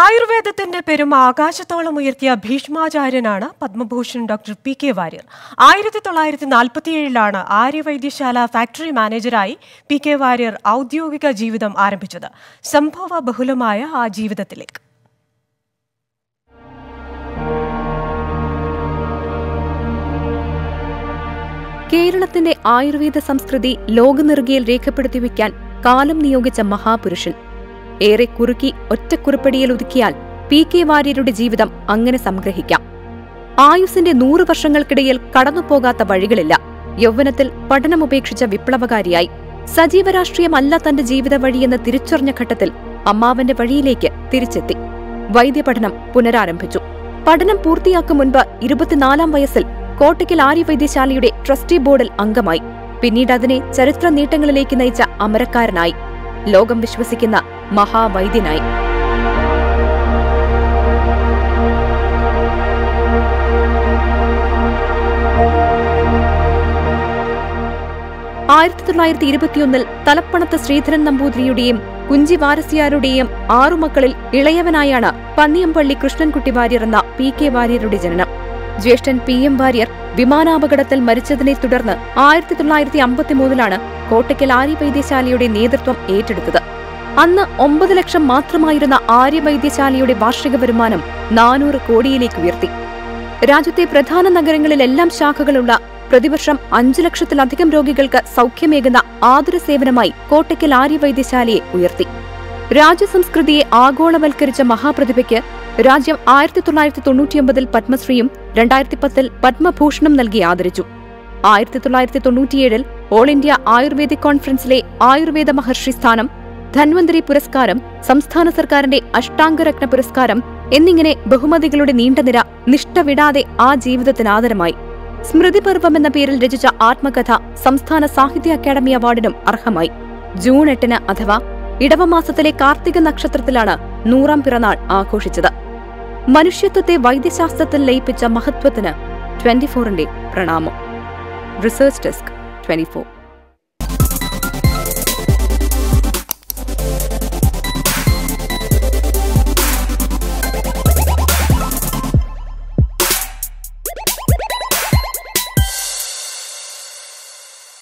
ആയുർവേദത്തിന്റെ പെരുമ ആകാശത്തോളം ഉയർത്തിയ ഭീഷ്മാചാര്യനാണ് Padma Bhushan doctor P K Warrier. ആയിരത്തി തൊള്ളായിരത്തി നാൽപ്പത്തിയേഴിലാണ് ആര്യവൈദ്യശാല ഫാക്ടറി മാനേജരായി പി കെ വാര്യർ ഔദ്യോഗിക ജീവിതം ആരംഭിച്ചത്. സംഭവ ബഹുലമായ ആ ജീവിതത്തിലേക്ക്. കേരളത്തിന്റെ ആയുർവേദ സംസ്കൃതി ലോകനിർഗയിൽ രേഖപ്പെടുത്തി വയ്ക്കാൻ കാലം നിയോഗിച്ച മഹാപുരുഷൻ ഏറെ കുറുക്കി ഒറ്റക്കുറിപ്പടിയിൽ ഒതുക്കിയാൽ പി കെ വാര്യരുടെ ജീവിതം അങ്ങനെ സംഗ്രഹിക്കാം. ആയുസിന്റെ നൂറു വർഷങ്ങൾക്കിടയിൽ കടന്നുപോകാത്ത വഴികളില്ല. യൗവനത്തിൽ പഠനമുപേക്ഷിച്ച വിപ്ലവകാരിയായി സജീവ രാഷ്ട്രീയമല്ല തന്റെ ജീവിത വഴിയെന്ന് തിരിച്ചറിഞ്ഞ ഘട്ടത്തിൽ അമ്മാവന്റെ വഴിയിലേക്ക് തിരിച്ചെത്തി. വൈദ്യപഠനം പുനരാരംഭിച്ചു. പഠനം പൂർത്തിയാക്കും മുൻപ് ഇരുപത്തിനാലാം വയസ്സിൽ കോട്ടയ്ക്കൽ ആര്യവൈദ്യശാലയുടെ ട്രസ്റ്റി ബോർഡിൽ അംഗമായി. പിന്നീട് അതിനെ ചരിത്ര നീട്ടങ്ങളിലേക്ക് നയിച്ച അമരക്കാരനായി. ലോകം വിശ്വസിക്കുന്ന മഹാവൈദ്യനായി. ആയിരത്തി തൊള്ളായിരത്തി ഇരുപത്തിയൊന്നിൽ തലപ്പണത്ത് ശ്രീധരൻ നമ്പൂതിരിയുടെയും കുഞ്ചി വാരസ്യാരുടെയും ആറു മക്കളിൽ ഇളയവനായാണ് പന്നിയമ്പള്ളി കൃഷ്ണൻകുട്ടി വാര്യർ എന്ന പി കെ വാര്യരുടെ ജനനം. ജ്യേഷ്ഠൻ പി എം വാര്യർ വിമാനാപകടത്തിൽ മരിച്ചതിനെ തുടർന്ന് ആയിരത്തി തൊള്ളായിരത്തി അമ്പത്തിമൂന്നിലാണ് കോട്ടയ്ക്കൽ ആര്യവൈദ്യശാലയുടെ നേതൃത്വം ഏറ്റെടുത്തത്. അന്ന് ഒമ്പത് ലക്ഷം മാത്രമായിരുന്ന ആര്യവൈദ്യശാലയുടെ വാർഷിക വരുമാനം നാനൂറ് കോടിയിലേക്ക് ഉയർത്തി. രാജ്യത്തെ പ്രധാന നഗരങ്ങളിലെല്ലാം ശാഖകളുള്ള പ്രതിവർഷം അഞ്ചു ലക്ഷത്തിലധികം രോഗികൾക്ക് സൗഖ്യമേകുന്ന ആതുര സേവനമായി കോട്ടയ്ക്കൽ ആര്യവൈദ്യശാലയെ ഉയർത്തി. രാജ്യസംസ്കൃതിയെ ആഗോളവൽക്കരിച്ച മഹാപ്രതിഭയ്ക്ക് രാജ്യം ആയിരത്തി തൊള്ളായിരത്തി തൊണ്ണൂറ്റിയൊമ്പതിൽ പത്മശ്രീയും രണ്ടായിരത്തി പത്തിൽ പത്മഭൂഷണം നൽകി ആദരിച്ചു. ആയിരത്തി തൊള്ളായിരത്തി തൊണ്ണൂറ്റിയേഴിൽ ഓൾ ഇന്ത്യ ആയുർവേദിക് കോൺഫറൻസിലെ ആയുർവേദ മഹർഷി സ്ഥാനം ധന്വന്തരി പുരസ്കാരം സംസ്ഥാന സർക്കാരിന്റെ അഷ്ടാംഗരത്ന പുരസ്കാരം എന്നിങ്ങനെ ബഹുമതികളുടെ നീണ്ട നിര നിഷ്ഠ വിടാതെ ആ ജീവിതത്തിന് ആദരമായി. സ്മൃതിപർവം എന്ന പേരിൽ രചിച്ച ആത്മകഥ സംസ്ഥാന സാഹിത്യ അക്കാദമി അവാർഡിനും അർഹമായി. ജൂൺ എട്ടിന് അഥവാ ഇടവമാസത്തിലെ കാർത്തിക നക്ഷത്രത്തിലാണ് നൂറാം പിറന്നാൾ ആഘോഷിച്ചത്. മനുഷ്യത്വത്തെ വൈദ്യശാസ്ത്രത്തിൽ ലയിപ്പിച്ച മഹത്വത്തിന് ട്വന്റി ഫോറിന്റെ പ്രണാമം. Research desk twenty